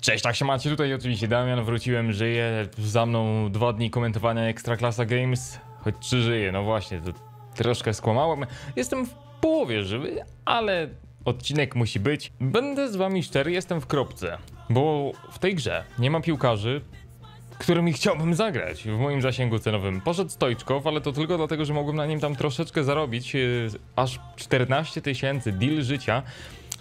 Cześć, tak się macie, tutaj? Oczywiście Damian, wróciłem, żyję, za mną dwa dni komentowania Ekstraklasa Games, choć czy żyję, no właśnie, to troszkę skłamałem, jestem w połowie żywy, ale odcinek musi być. Będę z wami szczery, jestem w kropce, bo w tej grze nie ma piłkarzy, którymi chciałbym zagrać. W moim zasięgu cenowym. Poszedł Stojczkow, ale to tylko dlatego, że mogłem na nim tam troszeczkę zarobić, yy, aż 14 tysięcy deal życia,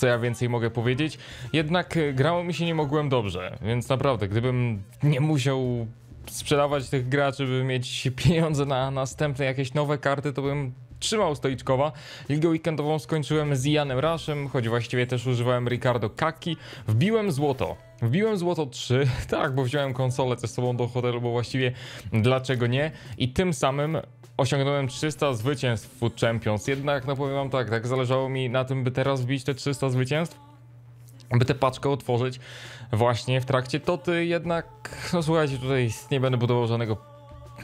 co ja więcej mogę powiedzieć. Jednak y, grało mi się nie mogłem dobrze, więc naprawdę, gdybym nie musiał sprzedawać tych graczy, by mieć pieniądze na następne jakieś nowe karty, to bym trzymał Stoiczkowa. Ligę weekendową skończyłem z Janem Rashem, choć właściwie też używałem Ricardo Kaki. Wbiłem złoto. Wbiłem złoto 3, tak, bo wziąłem konsolę ze sobą do hotelu, bo właściwie dlaczego nie? I tym samym osiągnąłem 300 zwycięstw w Food Champions. Jednak, no powiem wam tak, tak zależało mi na tym, by teraz wbić te 300 zwycięstw by tę paczkę otworzyć właśnie w trakcie toty, jednak, no słuchajcie, tutaj nie będę budował żadnego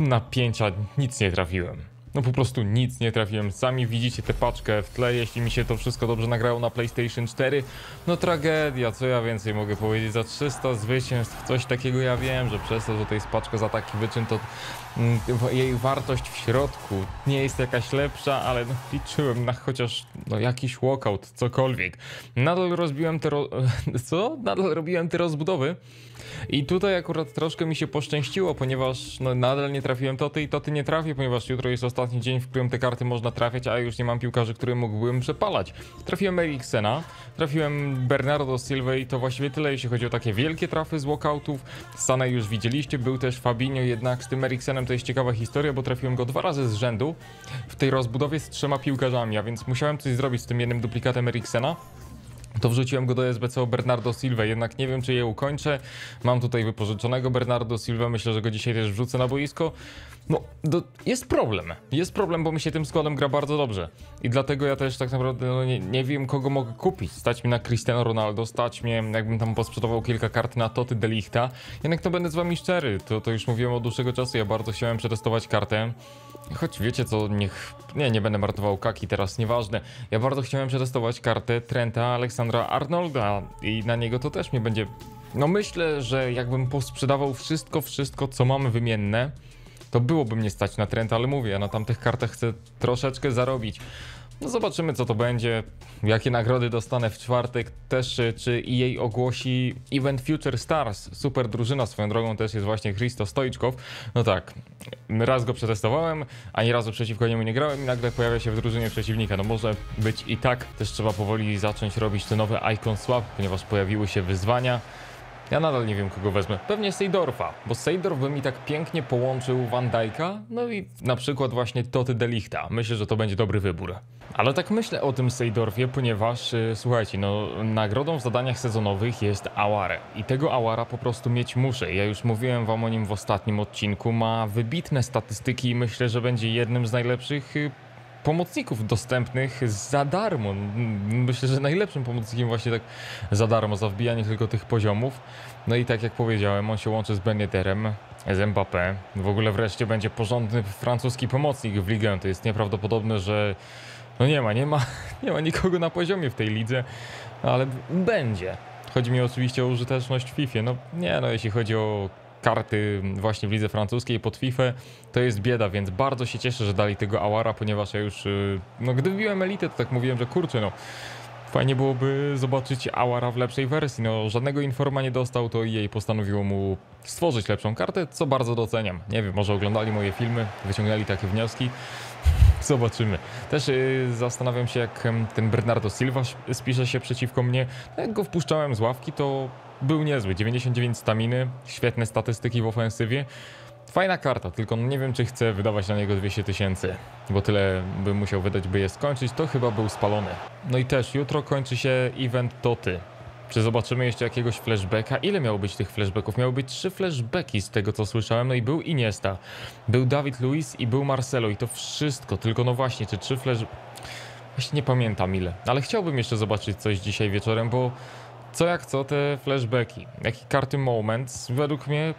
napięcia, nic nie trafiłem. No po prostu nic nie trafiłem. Sami widzicie tę paczkę w tle, jeśli mi się to wszystko dobrze nagrało na PlayStation 4. No tragedia, co ja więcej mogę powiedzieć. Za 300 zwycięstw, coś takiego ja wiem, że przez to, że to jest paczka za taki wyczyn, to mm, jej wartość w środku nie jest jakaś lepsza, ale no, liczyłem na chociaż no, jakiś walkout, cokolwiek. Nadal rozbiłem te... Ro... Co? Nadal robiłem te rozbudowy. I tutaj akurat troszkę mi się poszczęściło, ponieważ no, nadal nie trafiłem toty i toty nie trafię, ponieważ jutro jest ostatni dzień, w którym te karty można trafiać, a już nie mam piłkarzy, które mógłbym przepalać. Trafiłem Eriksena, trafiłem Bernardo Silva i to właściwie tyle, jeśli chodzi o takie wielkie trafy z walkoutów. Stanę już widzieliście, był też Fabinho, jednak z tym Eriksenem to jest ciekawa historia, bo trafiłem go dwa razy z rzędu w tej rozbudowie z trzema piłkarzami, a więc musiałem coś zrobić z tym jednym duplikatem Eriksena to wrzuciłem go do SBC Bernardo Silva, jednak nie wiem czy je ukończę. Mam tutaj wypożyczonego Bernardo Silva, myślę, że go dzisiaj też wrzucę na boisko. No, do, jest problem. Jest problem, bo mi się tym składem gra bardzo dobrze. I dlatego ja też tak naprawdę no, nie, nie, wiem, kogo mogę kupić. Stać mi na Cristiano Ronaldo, stać mnie, jakbym tam posprzedawał kilka kart na Toty Delichta. Jednak to będę z wami szczery, to, to już mówiłem od dłuższego czasu. Ja bardzo chciałem przetestować kartę. Choć wiecie co, niech... Nie, nie będę martował kaki, teraz nieważne. Ja bardzo chciałem przetestować kartę Trenta Aleksandra Arnolda i na niego to też mnie będzie... No myślę, że jakbym posprzedawał wszystko, wszystko co mamy wymienne, to byłoby mnie stać na Trenta, ale mówię, ja na tamtych kartach chcę troszeczkę zarobić. No zobaczymy co to będzie, jakie nagrody dostanę w czwartek, też czy EA ogłosi Event Future Stars, super drużyna swoją drogą też jest właśnie Christo Stoiczkow. No tak, raz go przetestowałem, ani razu przeciwko niemu nie grałem i nagle pojawia się w drużynie przeciwnika. No może być i tak, też trzeba powoli zacząć robić te nowe Icon Swap, ponieważ pojawiły się wyzwania. Ja nadal nie wiem, kogo wezmę. Pewnie Seydorfa, bo Seydorf by mi tak pięknie połączył Van Dijk'a, no i na przykład właśnie Toty Delichta. Myślę, że to będzie dobry wybór. Ale tak myślę o tym Seydorfie, ponieważ, yy, słuchajcie, no nagrodą w zadaniach sezonowych jest Aware. I tego Awara po prostu mieć muszę. Ja już mówiłem wam o nim w ostatnim odcinku. Ma wybitne statystyki i myślę, że będzie jednym z najlepszych yy, pomocników dostępnych za darmo. Myślę, że najlepszym pomocnikiem właśnie tak za darmo, za wbijanie tylko tych poziomów. No i tak jak powiedziałem, on się łączy z Benetterem, z Mbappé. W ogóle wreszcie będzie porządny francuski pomocnik w ligę. To jest nieprawdopodobne, że no nie ma, nie ma, nie ma nikogo na poziomie w tej lidze, ale będzie. Chodzi mi oczywiście o użyteczność w FIFA. No nie, no jeśli chodzi o karty właśnie w lidze francuskiej pod FIFA, to jest bieda, więc bardzo się cieszę, że dali tego Awara, ponieważ ja już, y, no gdy wbiłem elitę, to tak mówiłem, że kurczę, no fajnie byłoby zobaczyć Awara w lepszej wersji. No żadnego informa nie dostał, to jej postanowiło mu stworzyć lepszą kartę, co bardzo doceniam. Nie wiem, może oglądali moje filmy, wyciągnęli takie wnioski. Zobaczymy. Też yy, zastanawiam się, jak ten Bernardo Silva spisze się przeciwko mnie. No, jak go wpuszczałem z ławki, to był niezły. 99 staminy, świetne statystyki w ofensywie. Fajna karta, tylko nie wiem, czy chcę wydawać na niego 200 tysięcy, bo tyle bym musiał wydać, by je skończyć. To chyba był spalony. No i też jutro kończy się event Toty. Czy zobaczymy jeszcze jakiegoś flashbacka? Ile miało być tych flashbacków? Miały być trzy flashbacki z tego co słyszałem. No i był Iniesta, był Dawid Luiz i był Marcelo i to wszystko. Tylko no właśnie, czy trzy flash... Właśnie nie pamiętam ile. Ale chciałbym jeszcze zobaczyć coś dzisiaj wieczorem, bo co jak co te flashbacki, jak i karty Moments według mnie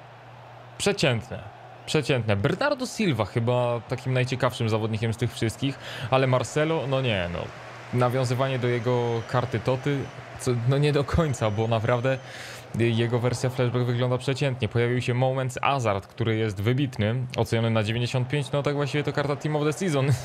przeciętne. Przeciętne. Bernardo Silva chyba takim najciekawszym zawodnikiem z tych wszystkich, ale Marcelo, no nie, no. Nawiązywanie do jego karty Toty, co, no nie do końca, bo naprawdę jego wersja flashback wygląda przeciętnie. Pojawił się Moments Azard, który jest wybitny, oceniony na 95, no tak właściwie to karta Team of the Season.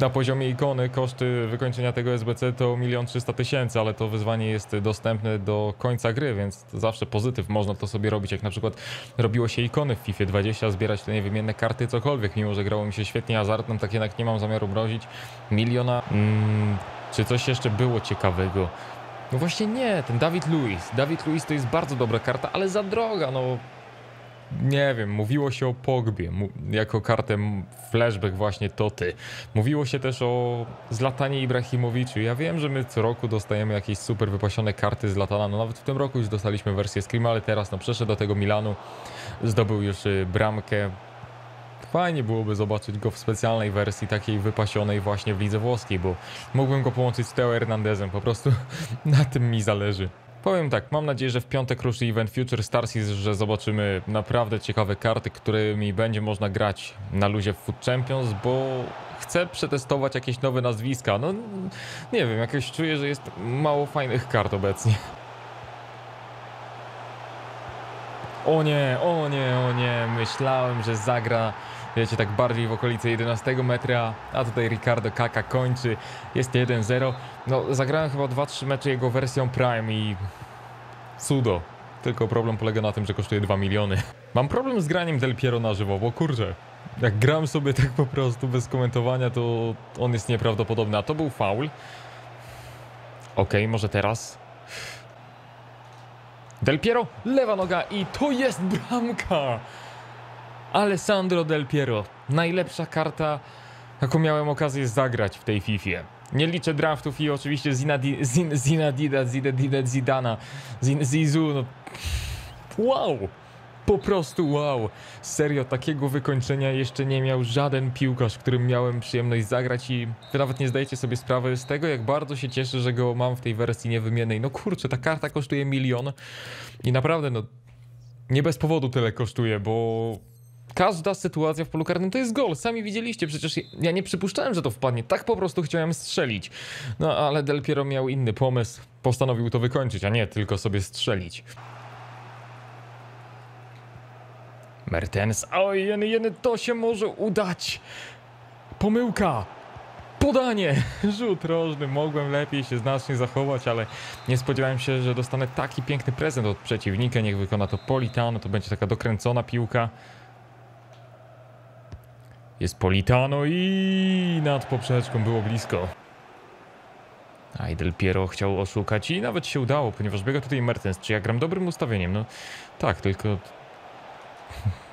Na poziomie ikony koszty wykończenia tego SBC to 1 300 tysięcy, ale to wyzwanie jest dostępne do końca gry, więc zawsze pozytyw. Można to sobie robić, jak na przykład robiło się ikony w FIFA 20, zbierać te niewymienne karty, cokolwiek, mimo że grało mi się świetnie azartnym, tak jednak nie mam zamiaru mrozić miliona. Mm, czy coś jeszcze było ciekawego? No właśnie nie, ten Dawid Luiz. Dawid Luiz to jest bardzo dobra karta, ale za droga, no nie wiem, mówiło się o Pogbie jako kartę flashback właśnie to ty. Mówiło się też o Zlatanie Ibrahimowiczu. Ja wiem, że my co roku dostajemy jakieś super wypasione karty z Latana. No nawet w tym roku już dostaliśmy wersję Scream, ale teraz no przeszedł do tego Milanu, zdobył już y, bramkę. Fajnie byłoby zobaczyć go w specjalnej wersji, takiej wypasionej właśnie w lidze włoskiej, bo mógłbym go połączyć z Teo Hernandezem, po prostu na tym mi zależy. Powiem tak, mam nadzieję, że w piątek ruszy event Future Starsis, że zobaczymy naprawdę ciekawe karty, którymi będzie można grać na luzie w Food Champions, bo chcę przetestować jakieś nowe nazwiska. No nie wiem, jakoś czuję, że jest mało fajnych kart obecnie. O nie, o nie, o nie, myślałem, że zagra wiecie, tak bardziej w okolicy 11 metra, a tutaj Ricardo Kaka kończy, jest 1-0. No, zagrałem chyba 2-3 mecze jego wersją Prime i cudo. Tylko problem polega na tym, że kosztuje 2 miliony. Mam problem z graniem Del Piero na żywo, bo kurczę, jak gram sobie tak po prostu bez komentowania, to on jest nieprawdopodobny. A to był faul. Okay, może teraz. Del Piero, lewa noga i to jest bramka! Alessandro Del Piero. Najlepsza karta, jaką miałem okazję zagrać w tej FIFA. Nie liczę draftów i oczywiście Zinadi, Zin, Zinadida, Zinadida, Zidana, Zin, Zizu, no... Wow! Po prostu wow! Serio, takiego wykończenia jeszcze nie miał żaden piłkarz, którym miałem przyjemność zagrać i wy nawet nie zdajecie sobie sprawy z tego, jak bardzo się cieszę, że go mam w tej wersji niewymiennej. No kurczę, ta karta kosztuje milion i naprawdę, no... Nie bez powodu tyle kosztuje, bo Każda sytuacja w polu karnym to jest gol. Sami widzieliście, przecież ja nie przypuszczałem, że to wpadnie. Tak po prostu chciałem strzelić. No ale Del Piero miał inny pomysł. Postanowił to wykończyć, a nie tylko sobie strzelić. Mertens. Oj, jeny, jeny, to się może udać. Pomyłka. Podanie! Rzut rożny, mogłem lepiej się znacznie zachować, ale nie spodziewałem się, że dostanę taki piękny prezent od przeciwnika. Niech wykona to Politano, to będzie taka dokręcona piłka. Jest Politano i nad poprzeczką było blisko. Aidel Piero chciał oszukać i nawet się udało, ponieważ biega tutaj Mertens. Czy ja gram dobrym ustawieniem? No tak, tylko...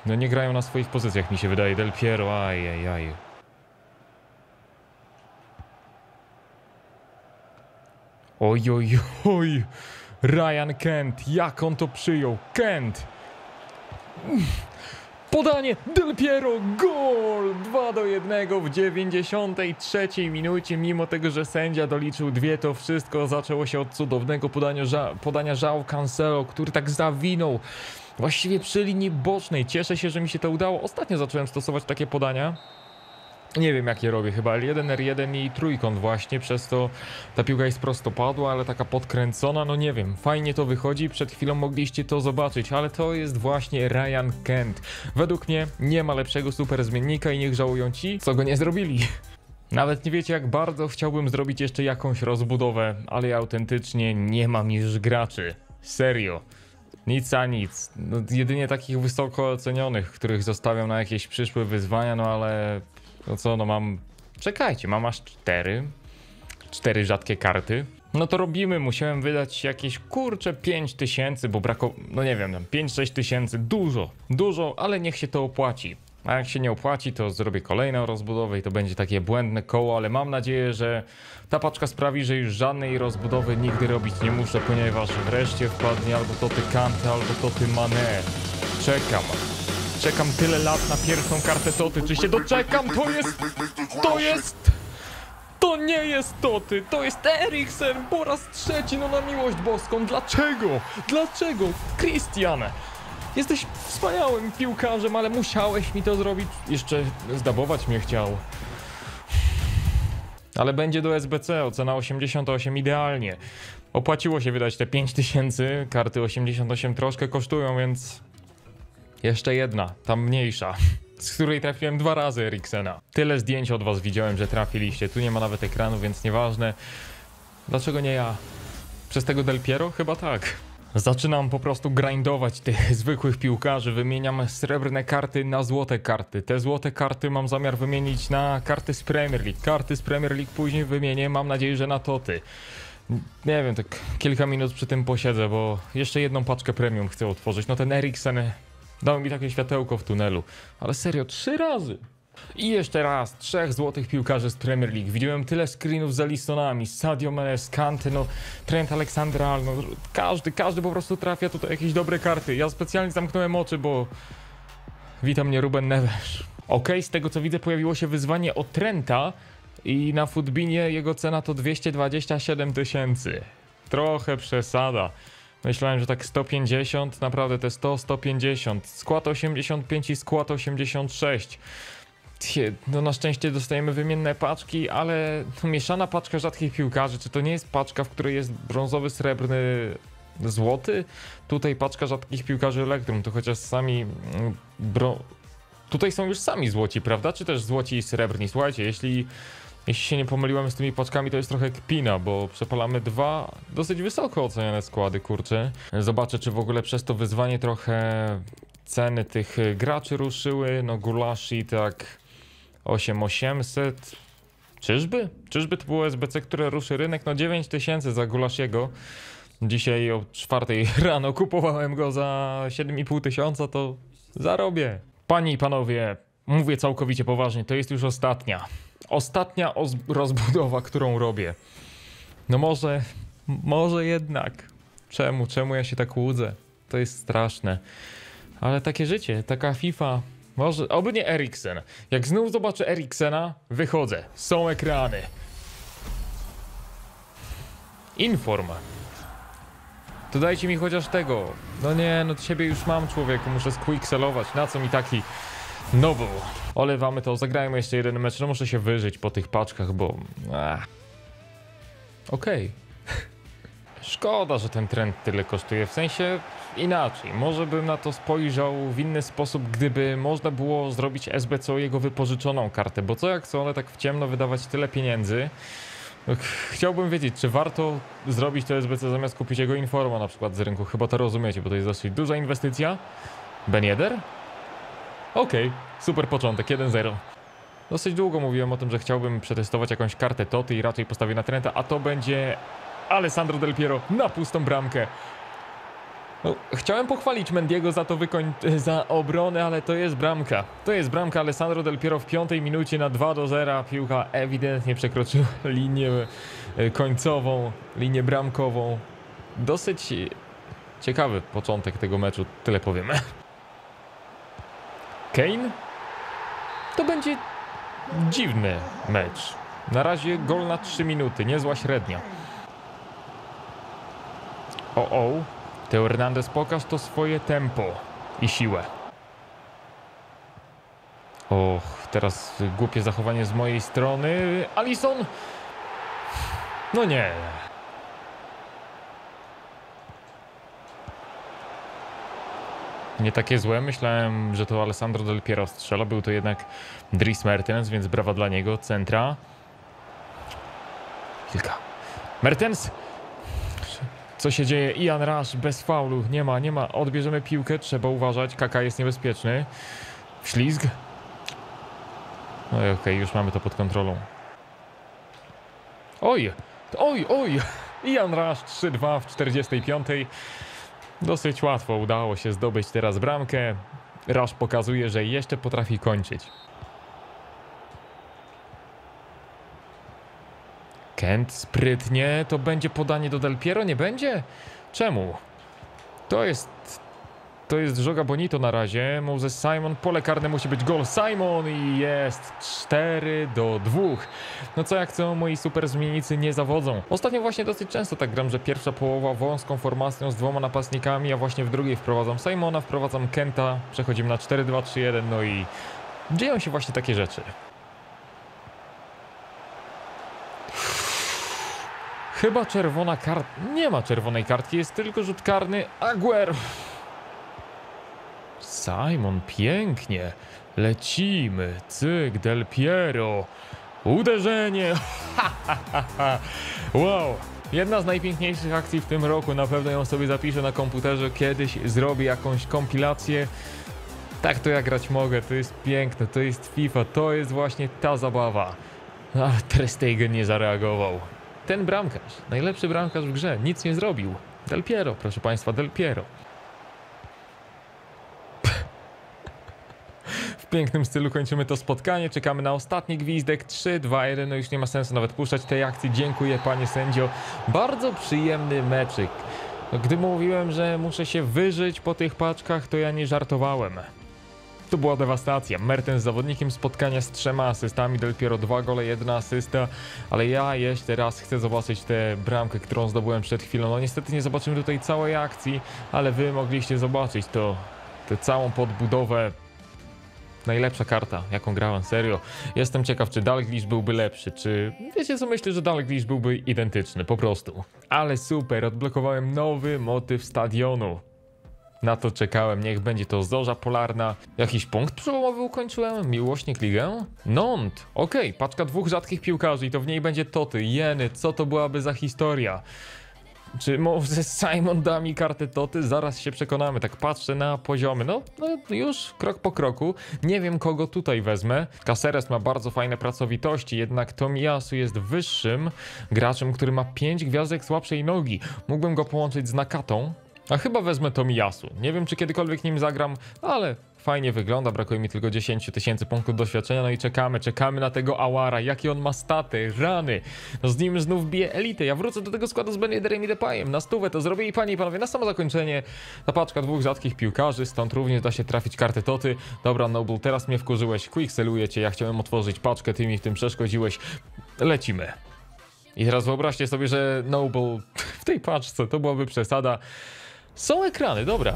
No nie grają na swoich pozycjach, mi się wydaje. Del Piero, ajajaj. Oj, oj, oj. Ryan Kent, jak on to przyjął? Kent! Podanie Del Piero, gol! 2 do 1 w 93 minucie. Mimo tego, że sędzia doliczył dwie, to wszystko zaczęło się od cudownego podania, podania Żał Cancelo, który tak zawinął właściwie przy linii bocznej. Cieszę się, że mi się to udało. Ostatnio zacząłem stosować takie podania. Nie wiem jakie robię, chyba L1, R1 i trójkąt właśnie, przez to ta piłka jest prostopadła, ale taka podkręcona, no nie wiem, fajnie to wychodzi, przed chwilą mogliście to zobaczyć, ale to jest właśnie Ryan Kent. Według mnie nie ma lepszego super zmiennika i niech żałują ci, co go nie zrobili. Nawet nie wiecie jak bardzo chciałbym zrobić jeszcze jakąś rozbudowę, ale ja autentycznie nie mam już graczy. Serio. Nic a nic. No, jedynie takich wysoko ocenionych, których zostawiam na jakieś przyszłe wyzwania, no ale no co, no mam... Czekajcie, mam aż cztery. Cztery rzadkie karty. No to robimy, musiałem wydać jakieś kurcze 5 tysięcy, bo brakowało, no nie wiem, 5-6 tysięcy, dużo, dużo, ale niech się to opłaci. A jak się nie opłaci, to zrobię kolejną rozbudowę i to będzie takie błędne koło, ale mam nadzieję, że ta paczka sprawi, że już żadnej rozbudowy nigdy robić nie muszę, ponieważ wreszcie wpadnie albo to ty Kante, albo to ty Mane. Czekam. Czekam tyle lat na pierwszą kartę Toty. Czy się doczekam? To jest... To jest... To nie jest Toty, to jest Eriksen po raz trzeci, no na miłość boską. Dlaczego? Dlaczego? Christian, jesteś wspaniałym piłkarzem, ale musiałeś mi to zrobić. Jeszcze zdabować mnie chciał. Ale będzie do SBC, ocena 88 idealnie. Opłaciło się wydać te 5000, karty 88 troszkę kosztują, więc jeszcze jedna, ta mniejsza, z której trafiłem dwa razy Eriksena. Tyle zdjęć od was widziałem, że trafiliście. Tu nie ma nawet ekranu, więc nieważne. Dlaczego nie ja? Przez tego Del Piero? Chyba tak. Zaczynam po prostu grindować tych zwykłych piłkarzy, wymieniam srebrne karty na złote karty. Te złote karty mam zamiar wymienić na karty z Premier League. Karty z Premier League później wymienię, mam nadzieję, że na toty. Nie wiem, tak kilka minut przy tym posiedzę, bo jeszcze jedną paczkę premium chcę otworzyć. No ten Eriksen dał mi takie światełko w tunelu. Ale serio, trzy razy. I jeszcze raz, trzech złotych piłkarzy z Premier League. Widziałem tyle screenów z Alisonami, Sadio Mane, no Trent Alexander-Arnold. Każdy, każdy po prostu trafia tutaj jakieś dobre karty. Ja specjalnie zamknąłem oczy, bo witam mnie Ruben Neves. Okej, z tego co widzę pojawiło się wyzwanie od Trenta i na Footbinie jego cena to 227 tysięcy. Trochę przesada. Myślałem, że tak 150, naprawdę te 100, 150. Skład 85 i skład 86. Tie, No na szczęście dostajemy wymienne paczki, ale no, mieszana paczka rzadkich piłkarzy, czy to nie jest paczka, w której jest brązowy, srebrny, złoty? Tutaj paczka rzadkich piłkarzy Elektrum, to chociaż sami mm, bro... Tutaj są już sami złoci, prawda? Czy też złoci i srebrni? Słuchajcie, jeśli, jeśli się nie pomyliłem z tymi paczkami, to jest trochę kpina, bo przepalamy dwa dosyć wysoko oceniane składy, kurczę. Zobaczę, czy w ogóle przez to wyzwanie trochę ceny tych graczy ruszyły. No Gulashi tak 8800. Czyżby? Czyżby to było SBC, które ruszy rynek? No 9000 za Gulashiego. Dzisiaj o 4 rano kupowałem go za 7,5 tysiąca, to zarobię. Panie i panowie, mówię całkowicie poważnie, to jest już ostatnia. Ostatnia oz- rozbudowa, którą robię. No może, może jednak. Czemu, czemu ja się tak łudzę? To jest straszne. Ale takie życie, taka FIFA. Może, oby nie Eriksen. Jak znów zobaczę Eriksena, wychodzę. Są ekrany. Inform. To dajcie mi chociaż tego. No nie, no ciebie już mam człowieku, muszę squixelować. Na co mi taki nowy? Olewamy to, zagrajmy jeszcze jeden mecz. No muszę się wyżyć po tych paczkach, bo... Ach. Okej. Szkoda, że ten trend tyle kosztuje. W sensie inaczej. Może bym na to spojrzał w inny sposób, gdyby można było zrobić SBC jego wypożyczoną kartę. Bo co jak co, one tak w ciemno wydawać tyle pieniędzy. Ch- Chciałbym wiedzieć, czy warto zrobić to SBC zamiast kupić jego Informa na przykład z rynku. Chyba to rozumiecie, bo to jest dosyć duża inwestycja. Ben Yedder? Okej, super początek, 1-0. Dosyć długo mówiłem o tym, że chciałbym przetestować jakąś kartę Toty i raczej postawię na Trenta, a to będzie Alessandro Del Piero na pustą bramkę. No, chciałem pochwalić Mendiego za to wykoń... za obronę, ale to jest bramka. To jest bramka Alessandro Del Piero w piątej minucie na 2 do 0. Piłka ewidentnie przekroczyła linię e, końcową, linię bramkową. Dosyć ciekawy początek tego meczu, tyle powiem. Kane? To będzie dziwny mecz. Na razie gol na 3 minuty, niezła średnia. O, o. Teo Hernandez, pokaż to swoje tempo i siłę. Och, teraz głupie zachowanie z mojej strony. Alison! No nie. Nie takie złe. Myślałem, że to Alessandro Del Piero strzela. Był to jednak Dries Mertens, więc brawa dla niego. Centra. Kilka. Mertens! Co się dzieje? Ian Rush bez faulu. Nie ma, nie ma. Odbierzemy piłkę, trzeba uważać. Kaka jest niebezpieczny. Ślizg. No okej, już mamy to pod kontrolą. Oj! Oj, oj! Ian Rush 3-2 w 45. Dosyć łatwo udało się zdobyć teraz bramkę. Rush pokazuje, że jeszcze potrafi kończyć. Kent sprytnie, to będzie podanie do Del Piero, nie będzie? Czemu? To jest... To jest Żoga Bonito na razie. Moses Simon, pole karne musi być gol Simon i jest 4 do 2. No co jak co, moi super zmiennicy nie zawodzą. Ostatnio właśnie dosyć często tak gram, że pierwsza połowa wąską formacją z dwoma napastnikami, a właśnie w drugiej wprowadzam Simona, wprowadzam Kenta, przechodzimy na 4-2-3-1, no i dzieją się właśnie takie rzeczy. Chyba czerwona karta. Nie ma czerwonej kartki, jest tylko rzut karny. Aguero. Simon, pięknie. Lecimy. Cyk, Del Piero. Uderzenie. wow. Jedna z najpiękniejszych akcji w tym roku. Na pewno ją sobie zapiszę na komputerze. Kiedyś zrobię jakąś kompilację. Tak to ja grać mogę. To jest piękne. To jest FIFA. To jest właśnie ta zabawa. A, Ter Stegen nie zareagował. Ten bramkarz, najlepszy bramkarz w grze, nic nie zrobił. Del Piero, proszę Państwa, Del Piero. Pięknym stylu kończymy to spotkanie. Czekamy na ostatni gwizdek. 3, 2, 1. No już nie ma sensu nawet puszczać tej akcji. Dziękuję, panie sędzio. Bardzo przyjemny meczyk. No, Gdy mówiłem, że muszę się wyżyć po tych paczkach, to ja nie żartowałem. To była dewastacja. Mertens z zawodnikiem spotkania z trzema asystami, Del Piero dwa gole, jedna asysta, ale ja jeszcze raz chcę zobaczyć tę bramkę, którą zdobyłem przed chwilą. No niestety nie zobaczymy tutaj całej akcji, ale wy mogliście zobaczyć to, tę całą podbudowę. Najlepsza karta, jaką grałem, serio. Jestem ciekaw, czy Dalglish byłby lepszy, czy... Wiecie co, myślę, że Dalglish byłby identyczny, po prostu. Ale super, odblokowałem nowy motyw stadionu. Na to czekałem, niech będzie to zorza polarna. Jakiś punkt przełomowy ukończyłem? Miłośnik ligę? Nont! Okej, paczka dwóch rzadkich piłkarzy i to w niej będzie Toty. Jeny, co to byłaby za historia? Czy może Simon da mi kartę Toty? Zaraz się przekonamy. Tak patrzę na poziomy. No, no już krok po kroku. Nie wiem kogo tutaj wezmę. Caceres ma bardzo fajne pracowitości, jednak Tomiyasu jest wyższym graczem, który ma 5 gwiazdek słabszej nogi. Mógłbym go połączyć z Nakatą. A chyba wezmę Tomiyasu. Nie wiem, czy kiedykolwiek nim zagram, ale fajnie wygląda. Brakuje mi tylko 10 tysięcy punktów doświadczenia. No i czekamy, czekamy na tego Awara. Jakie on ma staty, rany. No z nim znów bije elitę. Ja wrócę do tego składu z Benederem i Depayem. Na stówę to zrobię i panie i panowie, na samo zakończenie ta paczka dwóch rzadkich piłkarzy. Stąd również da się trafić kartę Toty. Dobra, Noble, teraz mnie wkurzyłeś. Quick cię. Ja chciałem otworzyć paczkę, ty mi w tym przeszkodziłeś. Lecimy. I teraz wyobraźcie sobie, że Noble w tej paczce to byłaby przesada. Są ekrany, dobra.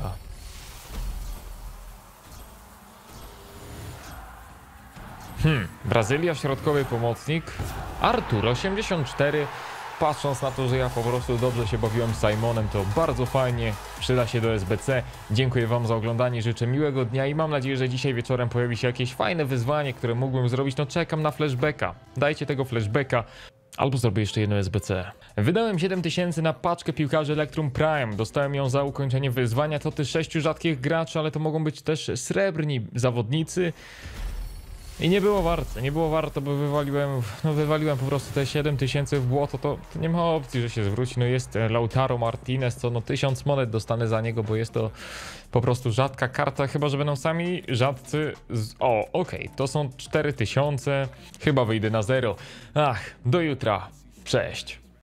Hmm, Brazylia, środkowy pomocnik. Artur, 84. Patrząc na to, że ja po prostu dobrze się bawiłem z Simonem, to bardzo fajnie. Przyda się do SBC. Dziękuję Wam za oglądanie, życzę miłego dnia i mam nadzieję, że dzisiaj wieczorem pojawi się jakieś fajne wyzwanie, które mógłbym zrobić. No czekam na flashbacka. Dajcie tego flashbacka. Albo zrobię jeszcze jedno SBC. Wydałem 7000 na paczkę piłkarzy Electrum Prime. Dostałem ją za ukończenie wyzwania. To też sześciu rzadkich graczy, ale to mogą być też srebrni zawodnicy. I nie było warte, nie było warto, bo wywaliłem, no wywaliłem po prostu te 7000 w błoto, to, to nie ma opcji, że się zwróci. No jest e, Lautaro Martinez, to no 1000 monet dostanę za niego, bo jest to po prostu rzadka karta, chyba że będą sami rzadcy. Z... O, okej, to są 4000, chyba wyjdę na zero. Ach, do jutra, cześć.